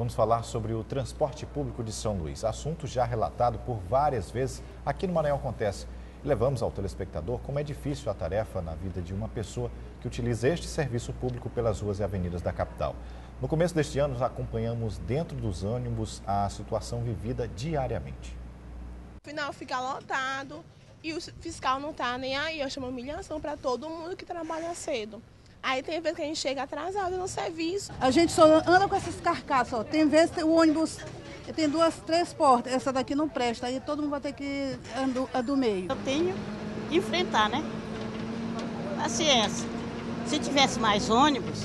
Vamos falar sobre o transporte público de São Luís, assunto já relatado por várias vezes aqui no Maranhão Acontece. Levamos ao telespectador como é difícil a tarefa na vida de uma pessoa que utiliza este serviço público pelas ruas e avenidas da capital. No começo deste ano, acompanhamos dentro dos ônibus a situação vivida diariamente. Final fica lotado e o fiscal não está nem aí. Eu chamo humilhação para todo mundo que trabalha cedo. Aí tem vezes que a gente chega atrasado no serviço. A gente só anda com essas carcaças, ó. Tem vezes que o ônibus tem duas, três portas, essa daqui não presta, aí todo mundo vai ter que andar a do meio. Eu tenho que enfrentar, né? Paciência. Se tivesse mais ônibus,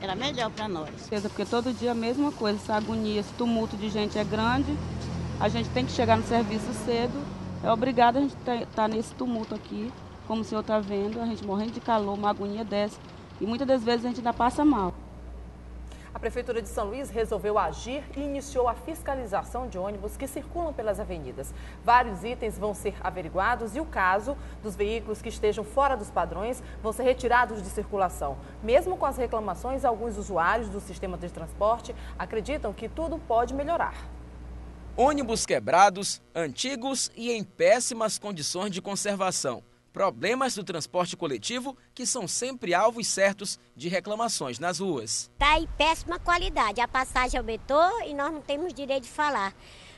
era melhor para nós. Porque todo dia a mesma coisa, essa agonia, esse tumulto de gente é grande, a gente tem que chegar no serviço cedo, é obrigado a gente estar tá nesse tumulto aqui como o senhor está vendo, a gente morrendo de calor, uma agonia dessa. E muitas das vezes a gente ainda passa mal. A Prefeitura de São Luís resolveu agir e iniciou a fiscalização de ônibus que circulam pelas avenidas. Vários itens vão ser averiguados e o caso dos veículos que estejam fora dos padrões vão ser retirados de circulação. Mesmo com as reclamações, alguns usuários do sistema de transporte acreditam que tudo pode melhorar. Ônibus quebrados, antigos e em péssimas condições de conservação problemas do transporte coletivo que são sempre alvos certos de reclamações nas ruas. Está em péssima qualidade, a passagem aumentou e nós não temos direito de falar.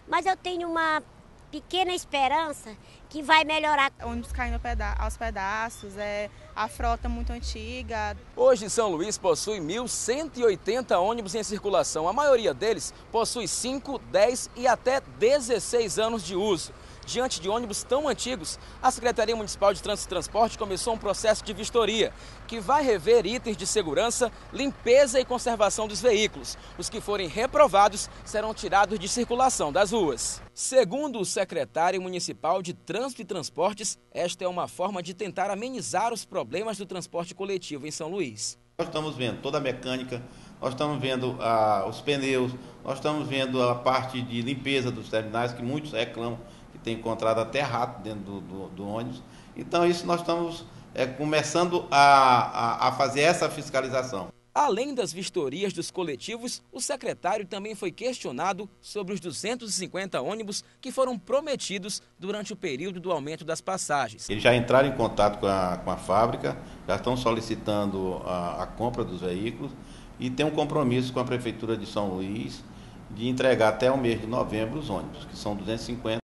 Mas eu tenho uma pequena esperança que vai melhorar. Ônibus caindo aos pedaços, é, a frota muito antiga. Hoje São Luís possui 1.180 ônibus em circulação. A maioria deles possui 5, 10 e até 16 anos de uso diante de ônibus tão antigos, a Secretaria Municipal de Trânsito e Transporte começou um processo de vistoria que vai rever itens de segurança, limpeza e conservação dos veículos. Os que forem reprovados serão tirados de circulação das ruas. Segundo o secretário municipal de Trânsito e Transportes, esta é uma forma de tentar amenizar os problemas do transporte coletivo em São Luís. Nós estamos vendo toda a mecânica, nós estamos vendo ah, os pneus, nós estamos vendo a parte de limpeza dos terminais, que muitos reclamam tem encontrado até rato dentro do, do, do ônibus. Então, isso nós estamos é, começando a, a, a fazer essa fiscalização. Além das vistorias dos coletivos, o secretário também foi questionado sobre os 250 ônibus que foram prometidos durante o período do aumento das passagens. Eles já entraram em contato com a, com a fábrica, já estão solicitando a, a compra dos veículos e tem um compromisso com a Prefeitura de São Luís de entregar até o mês de novembro os ônibus, que são 250.